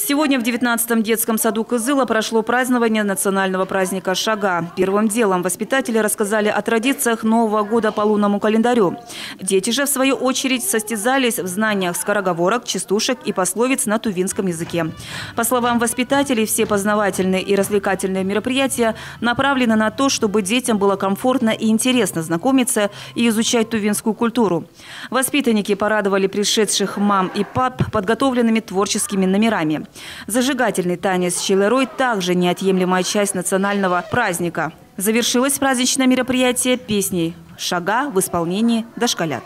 Сегодня в 19-м детском саду Кызыла прошло празднование национального праздника «Шага». Первым делом воспитатели рассказали о традициях Нового года по лунному календарю. Дети же, в свою очередь, состязались в знаниях скороговорок, частушек и пословиц на тувинском языке. По словам воспитателей, все познавательные и развлекательные мероприятия направлены на то, чтобы детям было комфортно и интересно знакомиться и изучать тувинскую культуру. Воспитанники порадовали пришедших мам и пап подготовленными творческими номерами. Зажигательный танец Чилерой также неотъемлемая часть национального праздника. Завершилось праздничное мероприятие песней «Шага» в исполнении дошколят.